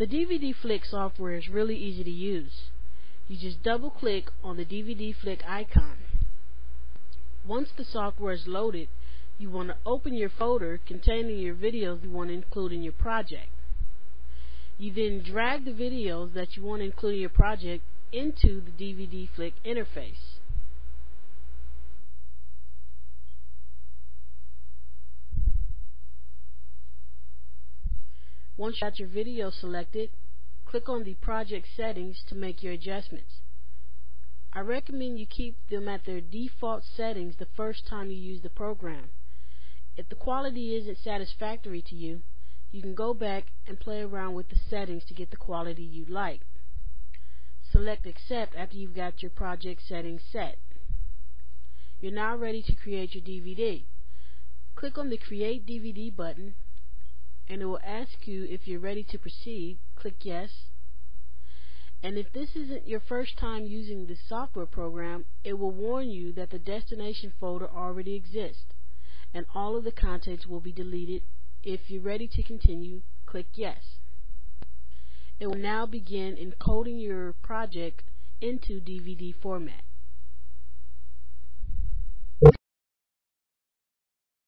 The DVD Flick software is really easy to use. You just double click on the DVD Flick icon. Once the software is loaded, you want to open your folder containing your videos you want to include in your project. You then drag the videos that you want to include in your project into the DVD Flick interface. Once you've got your video selected, click on the project settings to make your adjustments. I recommend you keep them at their default settings the first time you use the program. If the quality isn't satisfactory to you, you can go back and play around with the settings to get the quality you like. Select Accept after you've got your project settings set. You're now ready to create your DVD. Click on the Create DVD button and it will ask you if you're ready to proceed. Click Yes. And if this isn't your first time using this software program, it will warn you that the destination folder already exists and all of the contents will be deleted. If you're ready to continue, click Yes. It will now begin encoding your project into DVD format.